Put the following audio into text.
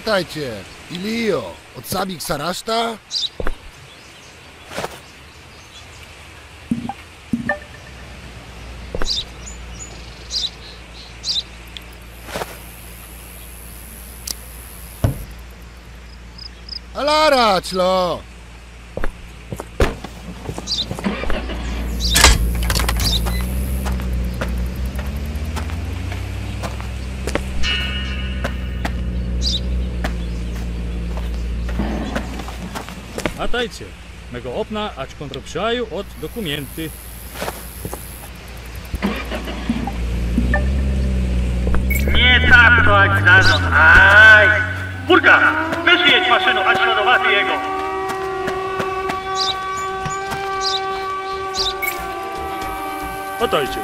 Hatajcie, Ilio, od samik Saraszta? Alara, člo! Hatajcie, mego opna, ać kontroprzaju od dokumenty. Nie tak to, jak znalazł. Aj! Furka! Wyświeć maszynu, a śladowaty jego! Hatajcie,